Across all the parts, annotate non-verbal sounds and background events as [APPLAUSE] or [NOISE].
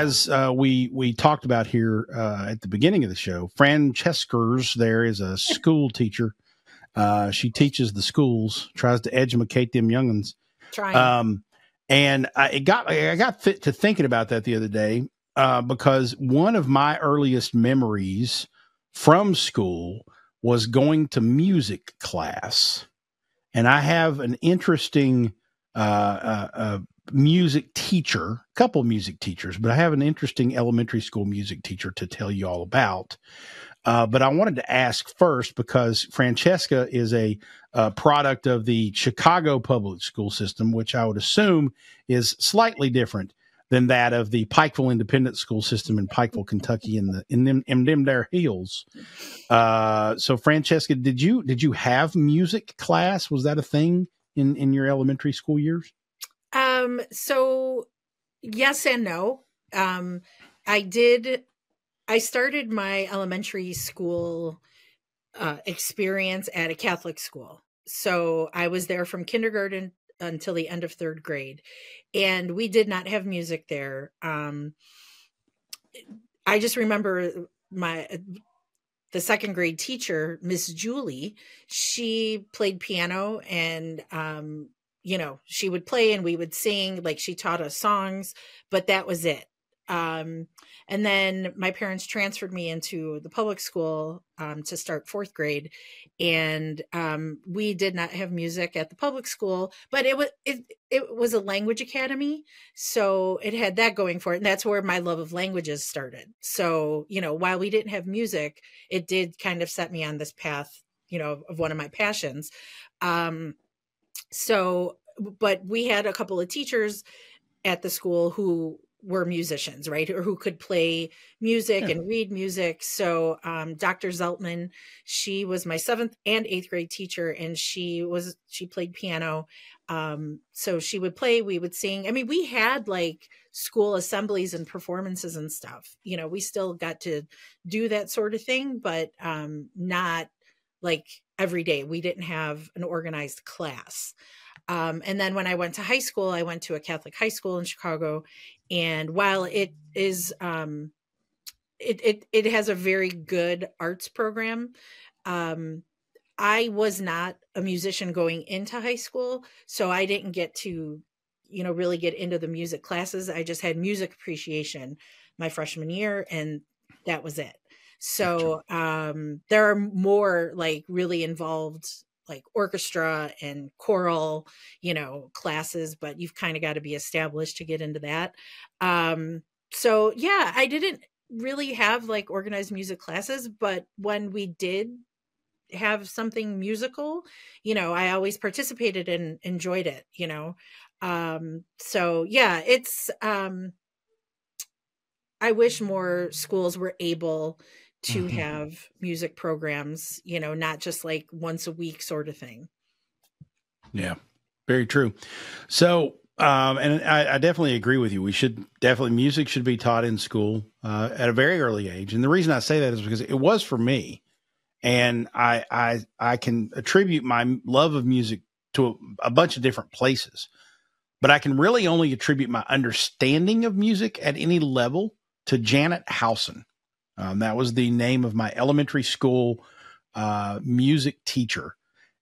as uh, we we talked about here uh, at the beginning of the show, Francesca's there is a school teacher. Uh, she teaches the schools, tries to educate them youngins. Trying. Um, and I it got I got fit to thinking about that the other day uh, because one of my earliest memories from school was going to music class, and I have an interesting uh, uh, uh, music teacher, a couple music teachers, but I have an interesting elementary school music teacher to tell you all about. Uh, but I wanted to ask first because Francesca is a, a product of the Chicago public school system, which I would assume is slightly different than that of the Pikeville Independent School System in Pikeville, Kentucky, in the in them in them there hills. Uh, so, Francesca, did you did you have music class? Was that a thing in in your elementary school years? Um, so yes and no. Um, I did. I started my elementary school uh, experience at a Catholic school. So I was there from kindergarten until the end of third grade, and we did not have music there. Um, I just remember my the second grade teacher, Miss Julie. She played piano and um, you know, she would play and we would sing, like she taught us songs, but that was it. Um, and then my parents transferred me into the public school um, to start fourth grade, and um, we did not have music at the public school, but it was it it was a language academy, so it had that going for it, and that's where my love of languages started. So you know, while we didn't have music, it did kind of set me on this path, you know, of one of my passions. Um, so but we had a couple of teachers at the school who were musicians, right? Or who could play music yeah. and read music. So um, Dr. Zeltman, she was my seventh and eighth grade teacher, and she was she played piano. Um, so she would play, we would sing. I mean, we had like school assemblies and performances and stuff. You know, we still got to do that sort of thing, but um, not like every day. We didn't have an organized class. Um, and then when I went to high school, I went to a Catholic high school in Chicago. And while it is, um, it, it, it has a very good arts program. Um, I was not a musician going into high school, so I didn't get to, you know, really get into the music classes. I just had music appreciation my freshman year, and that was it. So um, there are more like really involved like orchestra and choral, you know, classes, but you've kind of got to be established to get into that. Um, so yeah, I didn't really have like organized music classes, but when we did have something musical, you know, I always participated and enjoyed it, you know. Um, so yeah, it's um I wish more schools were able to mm-hmm. have music programs, you know, not just like once a week sort of thing. Yeah, very true. So, um, and I, I, definitely agree with you. We should definitely music should be taught in school uh, at a very early age. And the reason I say that is because it was for me, and I I I can attribute my love of music to a, a bunch of different places, but I can really only attribute my understanding of music at any level to Janet Howson. Um, that was the name of my elementary school uh, music teacher.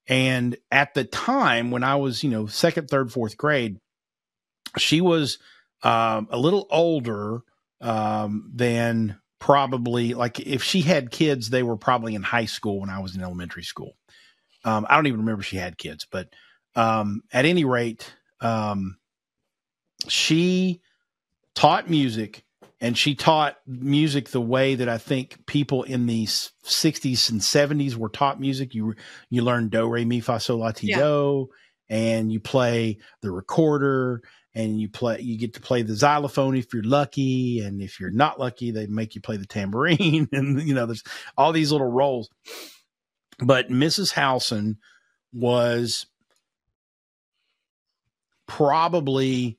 And at the time when I was, you know, second, third, fourth grade, she was um, a little older um, than probably like if she had kids, they were probably in high school when I was in elementary school. Um, I don't even remember she had kids, but um, at any rate, um, she taught music and she taught music the way that I think people in the 60s and 70s were taught music. You you learn do re mi fa sol la ti yeah. do, and you play the recorder, and you play you get to play the xylophone if you're lucky, and if you're not lucky, they make you play the tambourine, [LAUGHS] and you know there's all these little roles. But Mrs. Howson was probably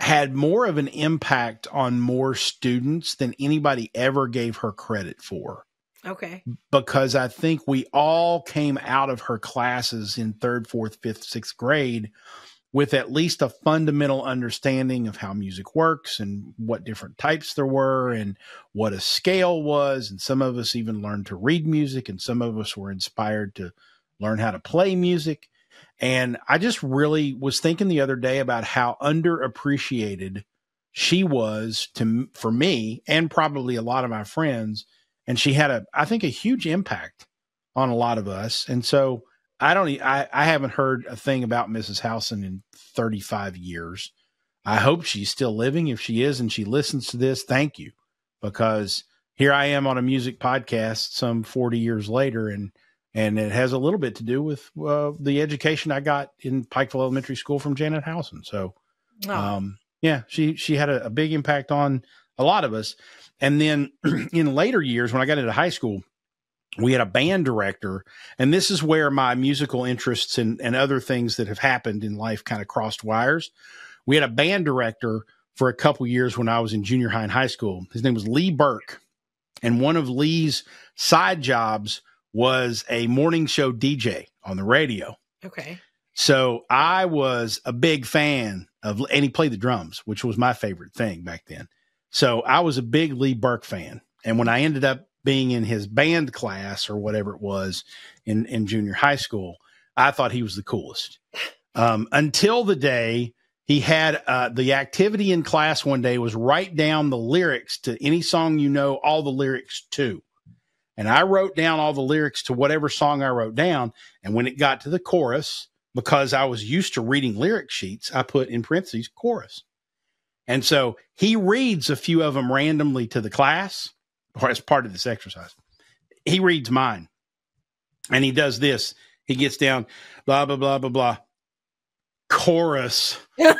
had more of an impact on more students than anybody ever gave her credit for. Okay. Because I think we all came out of her classes in third, fourth, fifth, sixth grade with at least a fundamental understanding of how music works and what different types there were and what a scale was. And some of us even learned to read music, and some of us were inspired to learn how to play music. And I just really was thinking the other day about how underappreciated she was to for me and probably a lot of my friends. And she had a i think a huge impact on a lot of us. And so i don't i, I haven't heard a thing about mrs howson in 35 years. I hope she's still living. If she is and she listens to this thank you. Because here i am on a music podcast some 40 years later and and it has a little bit to do with uh, the education i got in pikeville elementary school from janet howson so oh. um, yeah, she she had a, a big impact on a lot of us. And then [CLEARS THROAT] in later years, when I got into high school, we had a band director, and this is where my musical interests and, and other things that have happened in life kind of crossed wires. We had a band director for a couple years when I was in junior high and high school. His name was Lee Burke, and one of Lee's side jobs was a morning show DJ on the radio. Okay. So I was a big fan of, and he played the drums, which was my favorite thing back then. So I was a big Lee Burke fan. And when I ended up being in his band class or whatever it was in, in junior high school, I thought he was the coolest. Um, until the day he had uh, the activity in class one day was write down the lyrics to any song you know all the lyrics to. And I wrote down all the lyrics to whatever song I wrote down. And when it got to the chorus, because I was used to reading lyric sheets, I put in parentheses chorus. And so he reads a few of them randomly to the class or as part of this exercise. He reads mine and he does this. He gets down, blah, blah, blah, blah, blah, chorus. [LAUGHS] and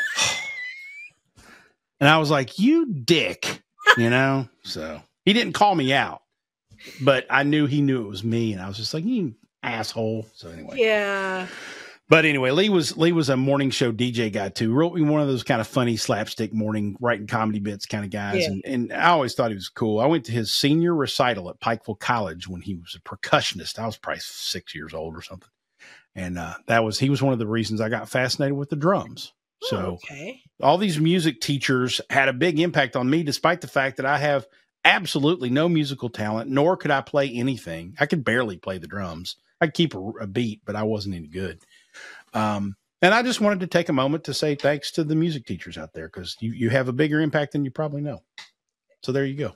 I was like, you dick, you know? So he didn't call me out, but I knew he knew it was me. And I was just like, you asshole. So anyway. Yeah. But anyway, Lee was Lee was a morning show DJ guy too. Wrote me one of those kind of funny slapstick morning writing comedy bits kind of guys, yeah. and and I always thought he was cool. I went to his senior recital at Pikeville College when he was a percussionist. I was probably six years old or something, and uh, that was he was one of the reasons I got fascinated with the drums. So oh, okay. all these music teachers had a big impact on me, despite the fact that I have absolutely no musical talent, nor could I play anything. I could barely play the drums. I could keep a, a beat, but I wasn't any good. Um, and I just wanted to take a moment to say thanks to the music teachers out there because you, you have a bigger impact than you probably know. So there you go.